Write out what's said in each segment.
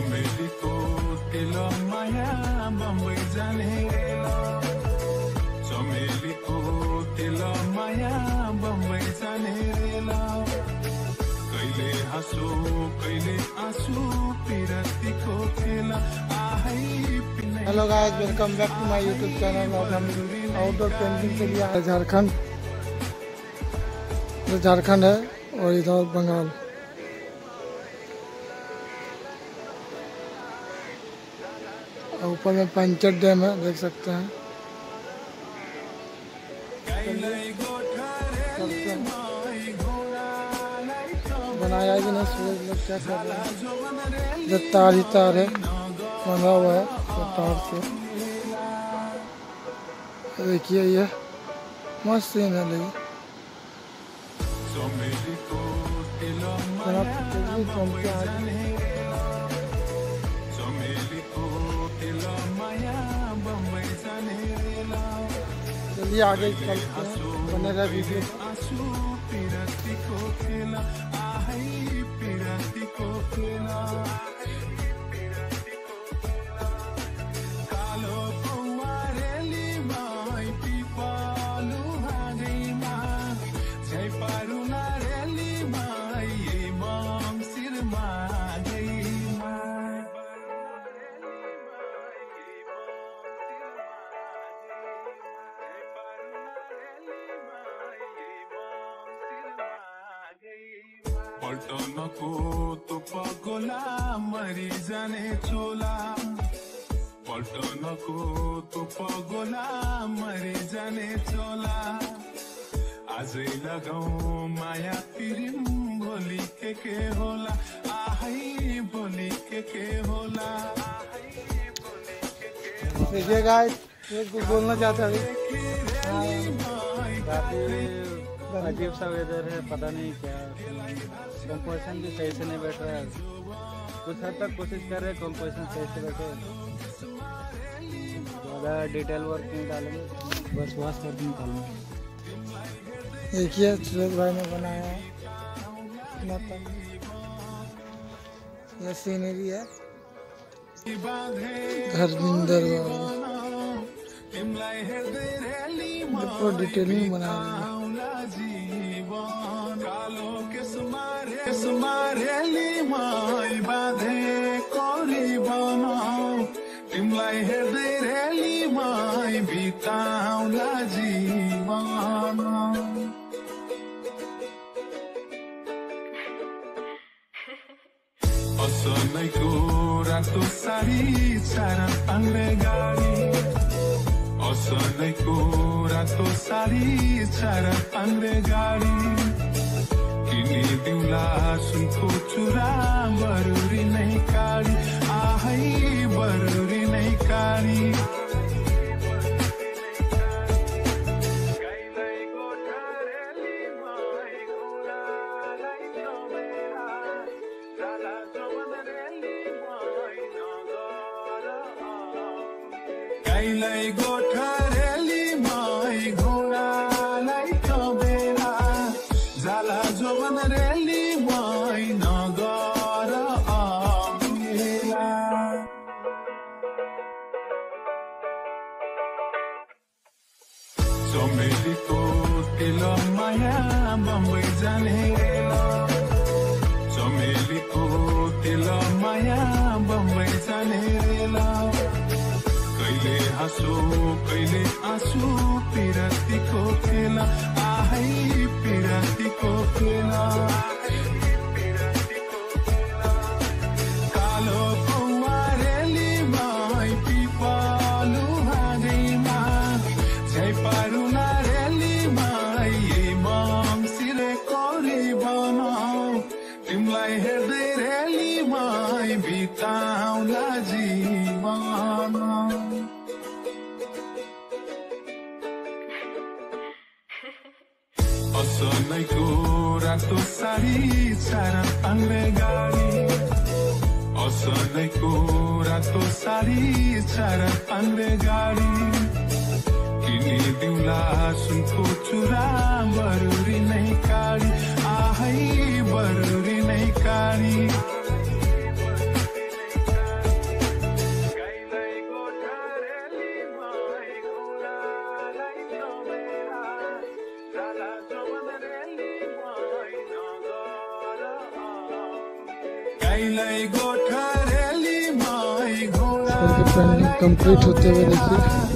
आहै hello guys welcome back to my YouTube channel और हम आउटडोर पेंटिंग के लिए झारखंड। झारखंड है और इधर बंगाल। ऊपर में पंचर डैम है, देख सकते हैं। बनाया कि नहीं, सूरज लोग क्या कर रहे हैं? तार ही तार है, बंधा हुआ है तो तार से। देखिए ये, मस्त सीन है लेकिन चमेलीको चलिए आगे चलते हैं बनेगा वीडियो। को आई आहै पिरतीको खेला। पल्टनको तुप गोला मरि जाने चोला पल्टनको तुप गोला मरि जाने चोला आजै लगाऊ माया पिरिम भोलि के के होला आहै भोलि के के होला देखिए गाइस ये कुछ बोलना चाहता है काफी अजीब सा वेदर है पता नहीं क्या कंपोजिशन भी सही से नहीं बैठ रहा है। कुछ हद तक कोशिश कर रहे हैं कंपोजिशन सही से बैठे। ज़्यादा डिटेल वर्क नहीं डालेंगे। बस वॉश करके निकालेंगे देखिए सूरज भाई ने बनाया है। अपना तन। ये सीनरी है। धर्मिंदर। रेलीमा पूरा डिटेलिंग बनाया है। जीवन। असलैको रातो साडी चार पाङ्रे गाडी असलैको रातो साडी चार पाङ्रे गाडी किनिदिउला सुनको चुरा बरुरी नै काडी। आहै बरुरी नै काडी। चमेलीको तिल माया बम्बई जाने कहिले हाँसो कहिले आँसु पिरतीको खेला। आहै खेला। कालो पिपलु रातो साडी चार पाङ्रे गाडी असलैको रातो साडी चार पाङ्रे गाडी किनिदिउँला सुनको चुरा बरुरी नै काडी आहै बरुरी नै काडी कंस्ट्रक्शन कंप्लीट होते हुए देखिए।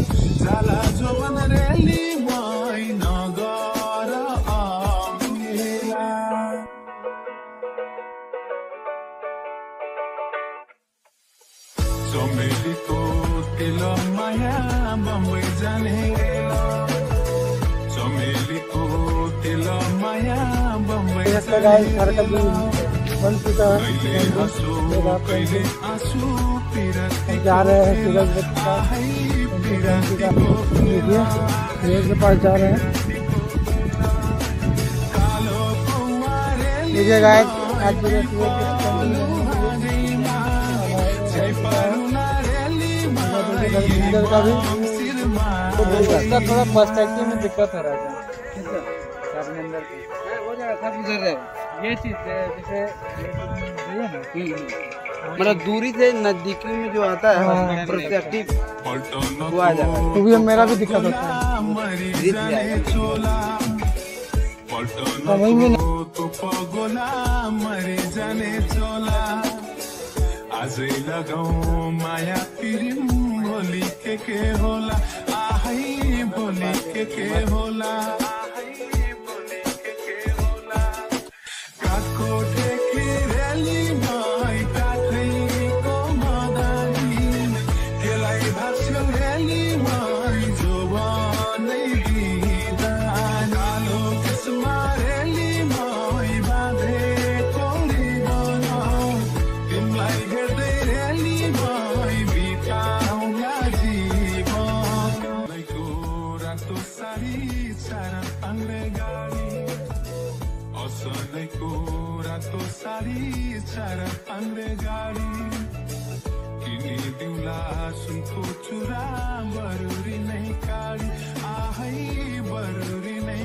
का गाइस हर कभी बन चुका जा रहे हैं, सूरज देखिए, सूरज के पास जा रहे हैं। देखिए सूरज की भी। थोड़ा पर्सपेक्टिव में दिक्कत हो रहा धर्मेंद्र वो जगह सब गुजर रहे ये चीज़ है जैसे है मतलब दूरी से नजदीकी में जो आता है हाँ। वो आ जाएगा वो भी मेरा भी दिक्कत होता है। मरी चोला समझ में तो पगोला मरी जाने चोला आजै लगाऊ माया के के होला। आहै भोलि के के होला। चार पाङ्रे गाडी। किनिदिउँला सुनको चुरा बरुरी नै काडी। आहै बरुरी नै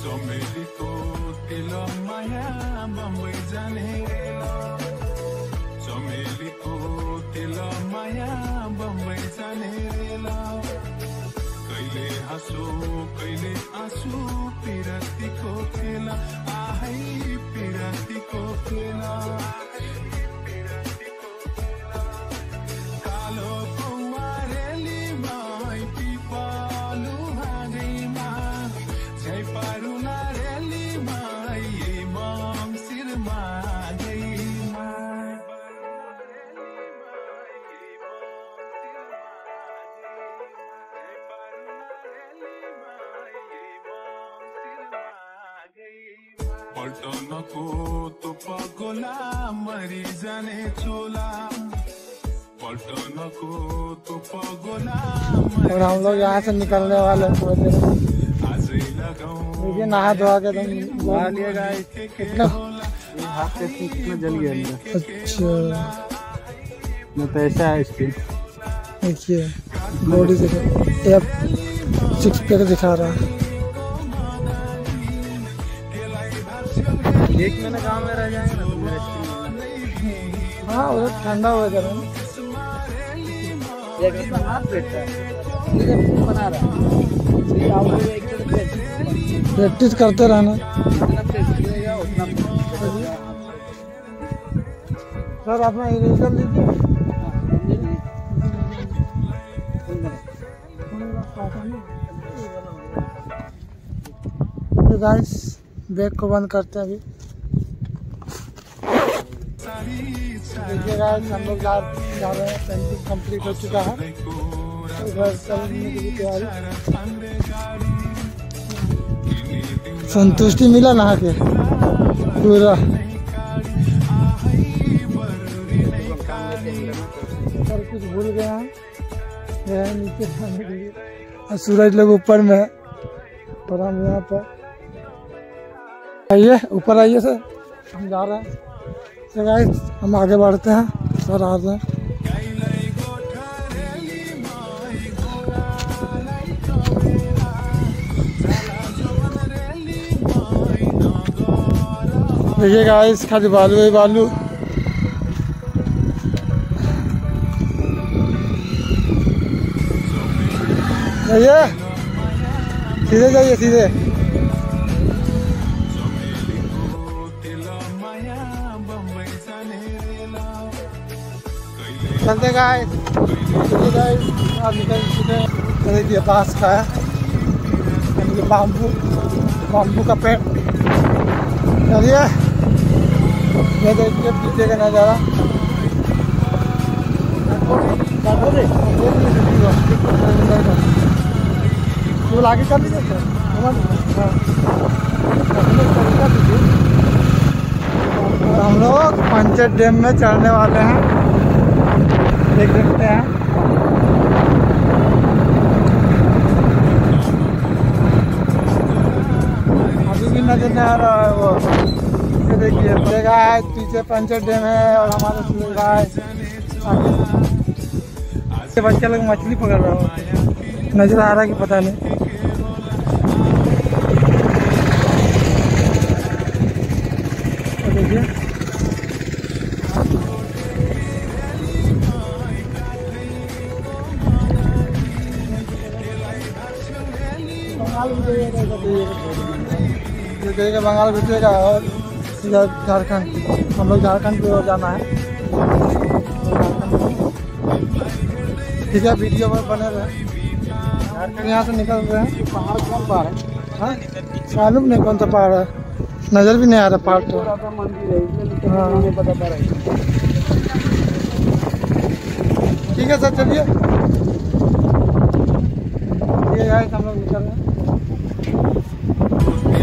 चमेलीको तेल माया बम्बई जाने चमेलीको तेल माया बम्बई जाने कहिले हाँसो कहिले आँसु पिरतीको खेला। आहै पिरतीको खेला। तो पगोला मरी जाने चोला। पल्टनको तो पगोला और हम लोग यहाँ से निकलने वाले हैं। लगाऊ देखिए नहा धोआ के तुम नहा लिया गाइस कितना ये हाथ से कितना जल गया अंदर। अच्छा। मैं तो ऐसा है स्किन देखिए बॉडी देखिए एफ़ सिक्स पैक दिखा रहा है। एक महीना गाँव में रह जाएँगे ना तो हाँ उधर ठंडा है है। है। से प्रैक्टिस करते रहना। सर अपना इरेजर लीजिए गाइस बैग को बंद करते हैं अभी। देखिए गाइस हम लोग जा रहे हैं पेंटिंग कंप्लीट हो चुका है। चलने की तैयारी। संतुष्टि मिला नहा के पूरा। पर कुछ भूल गया है। नीचे के लिए। और सूरज लोग ऊपर में और हम यहाँ पर आइए, ऊपर आइए सर। हम जा रहे हैं। तो गाइस हम आगे बढ़ते हैं, सर आ रहे हैं। देखिए गाइस खाली बालू है, बालू। जाइए। सीधे जाइए, सीधे। चलते गाइस चलिए गाइस आप का है बाम्बू बाम्बू का पेड़ चलिए ये देखिए पीछे का नज़ारा। हम लोग पंचर डैम में चढ़ने वाले हैं। देख सकते हैं। अभी भी नज़र नहीं आ रहा है वो। ये देखिए ये है, पीछे पंचर डैम है और हमारे ये बच्चा लोग मछली पकड़ रहा हो। नज़र आ रहा है कि पता नहीं। ये देखिए बंगाल घुसेगा और इधर झारखंड, हम लोग झारखंड की ओर जाना है। ठीक है, वीडियो में बने रहे। झारखंड यहाँ से निकल रहे हैं। पहाड़ कौन पहाड़ है? हाँ? मालूम नहीं कौन सा पहाड़ है। नज़र भी नहीं आ रहा पहाड़ तो ठीक है सर, चलिए। ये हम लोग निकल रहे हैं।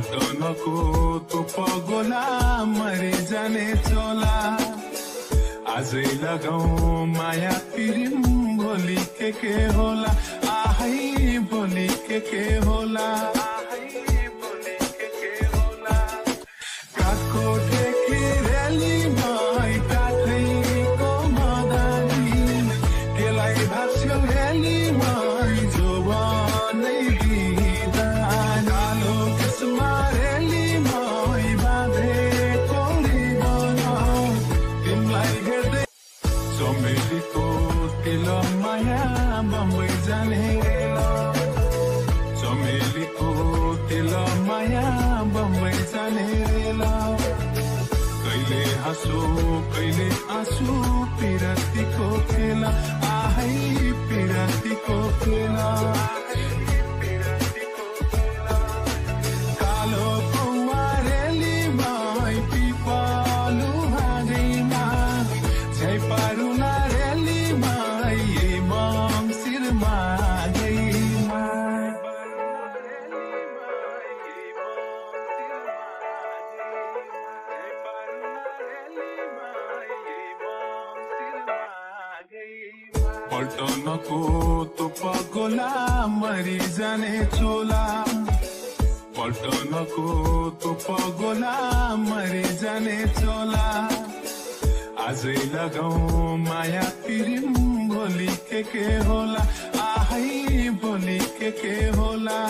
ঘটনাকো তো পগলা মরে জানে চলা আজই লাগাও মায়া পিরিম বলি কে কে হোলা আহাই বলি কে কে হোলা हाँसो कहिले आँसु पिरतीको खेला आहै पिरतीको खेला। ঘটনাকো তো পগলা মরে জানে চলা আজই লাগাও মায়া পিরিম বলি কে কে হোলা আহাই বলি কে কে হোলা